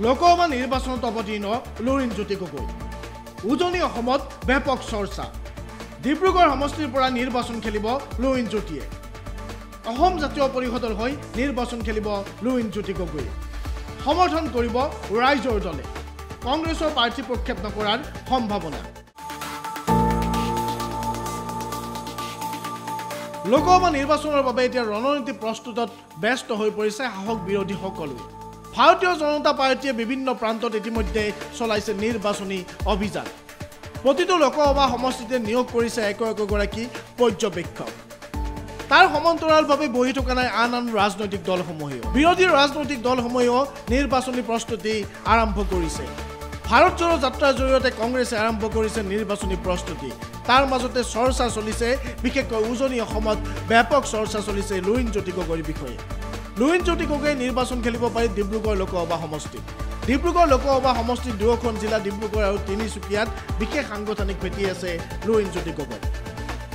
লোকসভা নিৰ্বাচনত অৱতীৰ্ণ লুৰিণজ্যোতি গগৈ। উজনি অসমত ব্যাপক চৰ্চা। ডিব্ৰুগড় সমষ্টিৰ পৰা নিৰ্বাচন খেলিব লুৰিণজ্যোতিয়ে। অসম জাতীয় পৰিষদৰ হৈ নিৰ্বাচন খেলিব লুৰিণজ্যোতি গগৈ। সমৰ্থন কৰিব ৰাইজৰ দলে। কংগ্ৰেছৰ প্ৰাৰ্থী প্ৰক্ষেপ নকৰাৰ সম্ভাৱনা। লোকসভা নিৰ্বাচনৰ বাবে এতিয়া ৰণনীতি প্ৰস্তুতত ব্যস্ত হৈ পৰিছে শাসক বিৰোধী সকলোৱে। ভাৰতীয় জনতা পাৰ্টীয়ে বিভিন্ন প্ৰান্তত ইতিমধ্যে চলাইছে নিৰ্বাচনী অভিযান। প্ৰতিটো লোকসভা সমষ্টিতে নিয়োগ কৰিছে এক একোগৰাকী পৰ্যবেক্ষক। তাৰ সমান্তৰালভাৱে বহি থকা নাই আন আন ৰাজনৈতিক দলসমূহেও। বিৰোধী ৰাজনৈতিক দলসমূহেও নিৰ্বাচনী প্ৰস্তুতি আৰম্ভ কৰিছে। ভাৰত জোড়ো যাত্ৰাৰ জৰিয়তে কংগ্ৰেছে আৰম্ভ কৰিছে নিৰ্বাচনী প্ৰস্তুতি। তাৰ মাজতে চৰ্চা চলিছে বিশেষকৈ উজনি অসমত ব্যাপক চৰ্চা চলিছে লুৰিণজ্যোতি গগৈৰ বিষয়ে। লুৰিণজ্যোতি গগৈয়ে নিৰ্বাচন খেলিব পাৰি ডিব্ৰুগড় লোকসভা সমষ্টিত ডিব্ৰুগড় লোকসভা সমষ্টিত দুয়োখন জিলা ডিব্ৰুগড় আৰু তিনিচুকীয়াত বিশেষ সাংগঠনিক ভেটি আছে লুৰিণজ্যোতি গগৈ।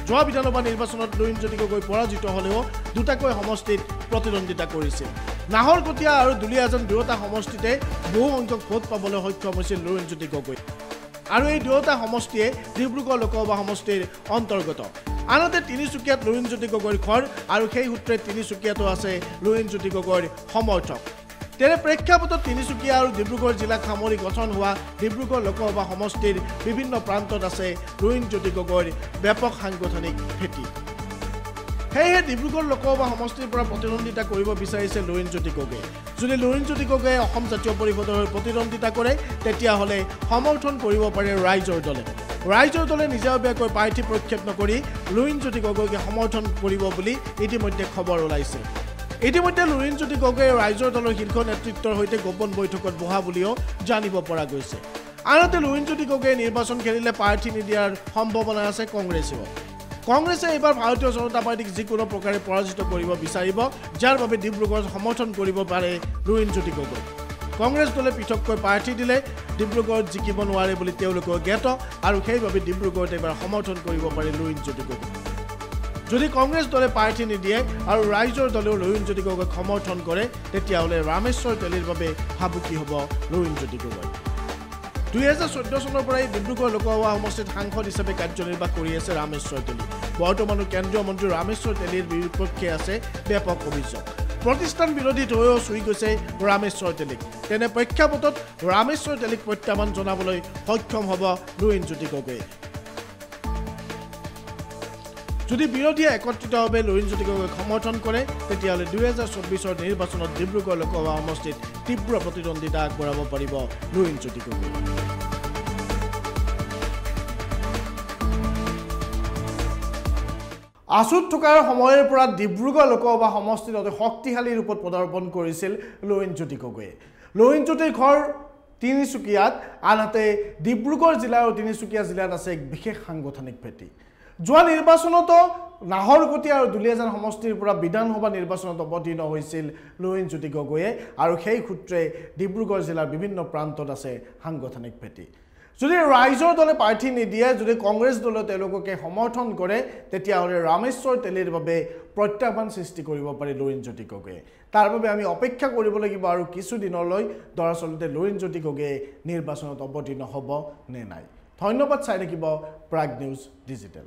যোৱা বিধানসভা নিৰ্বাচনত লুৰিণজ্যোতি গগৈ পৰাজিত হ'লেও দুটাকৈ সমষ্টিত প্ৰতিদ্বন্দ্বিতা কৰিছিল। নাহৰকটীয়া আৰু দুলীয়াজান দুয়োটা সমষ্টিতে বহু সংখ্যক ভোট পাবলৈ সক্ষম হৈছিল লুৰিণজ্যোতি গগৈ। আৰু এই দুয়োটা সমষ্টিয়ে ডিব্ৰুগড় লোকসভা সমষ্টিৰ অন্তৰ্গত। আনহাতে তিনিচুকীয়াত লুৰিণজ্যোতি গগৈৰ ঘৰ আৰু সেই সূত্ৰে তিনিচুকীয়াতো আছে লুৰিণজ্যোতি গগৈৰ সমৰ্থক। তেনে প্ৰেক্ষাপটত তিনিচুকীয়া আৰু ডিব্ৰুগড় জিলাক সামৰি গঠন হোৱা ডিব্ৰুগড় লোকসভা সমষ্টিৰ বিভিন্ন প্ৰান্তত আছে লুৰিণজ্যোতি গগৈৰ ব্যাপক সাংগঠনিক ভেটি। সেয়েহে ডিব্ৰুগড় লোকসভা সমষ্টিৰ পৰা প্ৰতিদ্বন্দ্বিতা কৰিব বিচাৰিছে লুৰিণজ্যোতি গগৈয়ে যদি লুৰিণজ্যোতি গগৈয়ে অসম জাতীয় পৰিষদৰ হৈ প্ৰতিদ্বন্দ্বিতা কৰে তেতিয়াহ'লে সমৰ্থন কৰিব পাৰে ৰাইজৰ দলে। ৰাইজৰ দলে নিজাববীয়াকৈ প্ৰাৰ্থী প্ৰক্ষেপ নকৰি লুৰিণজ্যোতি গগৈকে সমৰ্থন কৰিব বুলি ইতিমধ্যে খবৰ ওলাইছে। ইতিমধ্যে লুৰিণজ্যোতি গগৈয়ে ৰাইজৰ দলৰ শীৰ্ষ নেতৃত্বৰ সৈতে গোপন বৈঠকত বহা বুলিও জানিব পৰা গৈছে। আনহাতে লুৰিণজ্যোতি গগৈয়ে নিৰ্বাচন খেলিলে প্ৰাৰ্থী নিদিয়াৰ সম্ভাৱনা আছে কংগ্ৰেছেও। কংগ্ৰেছে এইবাৰ ভাৰতীয় জনতা পাৰ্টীক যিকোনো প্ৰকাৰে পৰাজিত কৰিব বিচাৰিব যাৰ বাবে ডিব্ৰুগড়ত সমৰ্থন কৰিব পাৰে লুৰিণজ্যোতি গগৈ। কংগ্ৰেছ দলে পৃথককৈ প্ৰাৰ্থী দিলে ডিব্ৰুগড়ত জিকিব নোৱাৰে বুলি তেওঁলোকেও জ্ঞাত আৰু সেইবাবে ডিব্ৰুগড়ত এইবাৰ সমৰ্থন কৰিব পাৰে লুৰিণজ্যোতি গগৈ যদি কংগ্ৰেছ দলে প্ৰাৰ্থী নিদিয়ে আৰু ৰাইজৰ দলেও লুৰিণজ্যোতি গগৈক সমৰ্থন কৰে তেতিয়াহ'লে ৰামেশ্বৰ তেলিৰ বাবে ভাবুকি হ'ব লুৰিণজ্যোতি গগৈ দুহেজাৰ চৈধ্য চনৰ পৰাই ডিব্ৰুগড় লোকসভা সমষ্টিত সাংসদ হিচাপে কাৰ্যনিৰ্বাহ কৰি আছে ৰামেশ্বৰ তেলী। বৰ্তমানো কেন্দ্ৰীয় মন্ত্ৰী ৰামেশ্বৰ তেলীৰ বিপক্ষে আছে ব্যাপক অভিযোগ। প্ৰতিষ্ঠান বিৰোধী হৈও চুই গৈছে ৰামেশ্বৰ তেলীক তেনে প্ৰেক্ষাপটত ৰামেশ্বৰ তেলীক প্ৰত্যাহ্বান জনাবলৈ সক্ষম হ'ব লুৰিণজ্যোতি গগৈয়ে যদি বিৰোধীয়ে একত্ৰিতভাৱে লুৰিণজ্যোতি গগৈক সমৰ্থন কৰে তেতিয়াহ'লে দুহেজাৰ চৌব্বিছৰ নিৰ্বাচনত ডিব্ৰুগড় লোকসভা সমষ্টিত তীব্ৰ প্ৰতিদ্বন্দ্বিতা আগবঢ়াব পাৰিব লুৰিণজ্যোতি গগৈ। আচুত থকাৰ সময়ৰ পৰা ডিব্ৰুগড় লোকসভা সমষ্টিত অতি শক্তিশালী ৰূপত পদাৰ্পণ কৰিছিল লুৰিণজ্যোতি গগৈয়ে। লুৰিণজ্যোতিৰ ঘৰ তিনিচুকীয়াত আনহাতে ডিব্ৰুগড় জিলা আৰু তিনিচুকীয়া জিলাত আছে এক বিশেষ সাংগঠনিক ভেটি। যোৱা নিৰ্বাচনতো নাহৰকটীয়া আৰু দুলীয়াজান সমষ্টিৰ পৰা বিধানসভা নিৰ্বাচনত অৱতীৰ্ণ হৈছিল লুৰিণজ্যোতি গগৈয়ে আৰু সেই সূত্ৰে ডিব্ৰুগড় জিলাৰ বিভিন্ন প্ৰান্তত আছে সাংগঠনিক ভেটি। যদি ৰাইজৰ দলে প্ৰাৰ্থী নিদিয়ে যদি কংগ্ৰেছ দলে তেওঁলোককে সমৰ্থন কৰে তেতিয়াহ'লে ৰামেশ্বৰ তেলীৰ বাবে প্ৰত্যাহ্বান সৃষ্টি কৰিব পাৰি লুৰিণজ্যোতি গগৈয়ে তাৰ বাবে আমি অপেক্ষা কৰিব লাগিব আৰু কিছুদিনলৈ দৰাচলতে লুৰিণজ্যোতি গগৈয়ে নিৰ্বাচনত অৱতীৰ্ণ হ'ব নে নাই। ধন্যবাদ চাই থাকিব প্ৰাগ নিউজ ডিজিটেল।